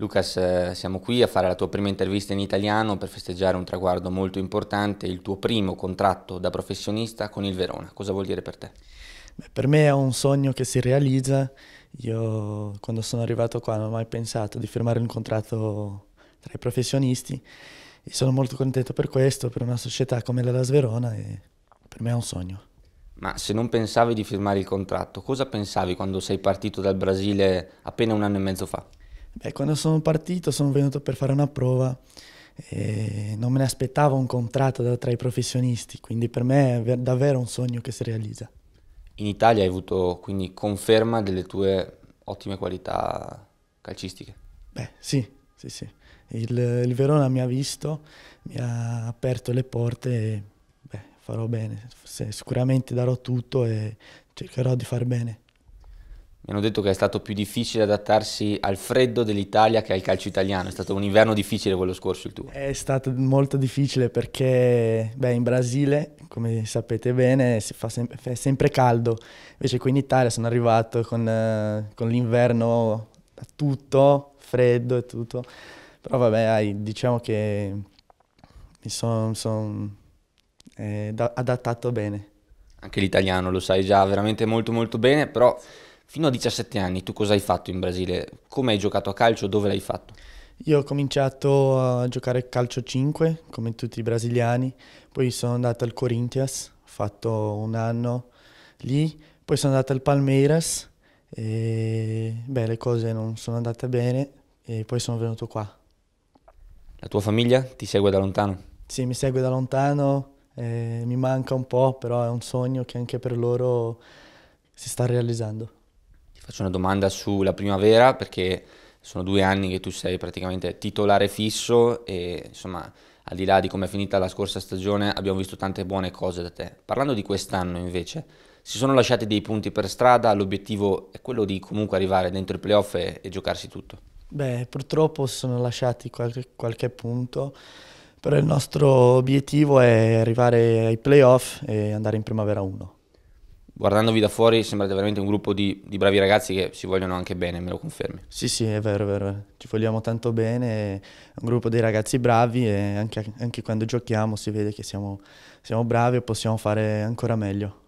Lucas, eh, siamo qui a fare la tua prima intervista in italiano per festeggiare un traguardo molto importante, il tuo primo contratto da professionista con il Verona. Cosa vuol dire per te? Beh, per me è un sogno che si realizza. Io quando sono arrivato qua non ho mai pensato di firmare un contratto tra i professionisti e sono molto contento per questo, per una società come la Las Verona e per me è un sogno. Ma se non pensavi di firmare il contratto, cosa pensavi quando sei partito dal Brasile appena un anno e mezzo fa? Beh, quando sono partito sono venuto per fare una prova e non me ne aspettavo un contratto da, tra i professionisti, quindi per me è davvero un sogno che si realizza. In Italia hai avuto quindi conferma delle tue ottime qualità calcistiche? Beh, sì, sì, sì. Il, il Verona mi ha visto, mi ha aperto le porte e beh, farò bene. Sicuramente darò tutto e cercherò di far bene. Mi hanno detto che è stato più difficile adattarsi al freddo dell'Italia che al calcio italiano. È stato un inverno difficile quello scorso il tuo. È stato molto difficile perché beh, in Brasile, come sapete bene, si fa sempre, fa sempre caldo. Invece qui in Italia sono arrivato con, uh, con l'inverno tutto, freddo e tutto. Però vabbè, diciamo che mi sono son, eh, adattato bene. Anche l'italiano lo sai già veramente molto molto bene, però Fino a 17 anni tu cosa hai fatto in Brasile? Come hai giocato a calcio? Dove l'hai fatto? Io ho cominciato a giocare calcio 5 come tutti i brasiliani, poi sono andato al Corinthians, ho fatto un anno lì, poi sono andato al Palmeiras e beh, le cose non sono andate bene e poi sono venuto qua. La tua famiglia ti segue da lontano? Sì, mi segue da lontano, eh, mi manca un po', però è un sogno che anche per loro si sta realizzando faccio una domanda sulla primavera perché sono due anni che tu sei praticamente titolare fisso e insomma al di là di come è finita la scorsa stagione abbiamo visto tante buone cose da te. Parlando di quest'anno invece, si sono lasciati dei punti per strada, l'obiettivo è quello di comunque arrivare dentro il playoff e, e giocarsi tutto. Beh, purtroppo si sono lasciati qualche, qualche punto, però il nostro obiettivo è arrivare ai playoff e andare in primavera 1 guardandovi da fuori sembrate veramente un gruppo di, di, bravi ragazzi che si vogliono anche bene, me lo confermi? Sì, sì, è vero, è vero, ci vogliamo tanto bene, è un gruppo di ragazzi bravi e anche, anche quando giochiamo si vede che siamo, siamo bravi e possiamo fare ancora meglio.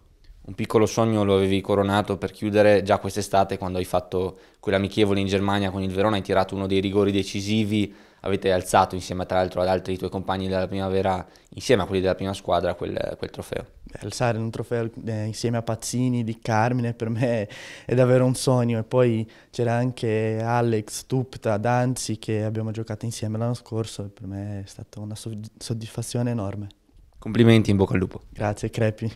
Un piccolo sogno lo avevi coronato per chiudere già quest'estate quando hai fatto quell'amichevole in Germania con il Verona, hai tirato uno dei rigori decisivi, avete alzato insieme tra l'altro ad altri tuoi compagni della primavera, insieme a quelli della prima squadra, quel, quel trofeo alzare un trofeo eh, insieme a Pazzini di Carmine per me è davvero un sogno e poi c'era anche Alex, Tupta, Danzi che abbiamo giocato insieme l'anno scorso e per me è stata una soddisfazione enorme. Complimenti, in bocca al lupo. Grazie, Crepi.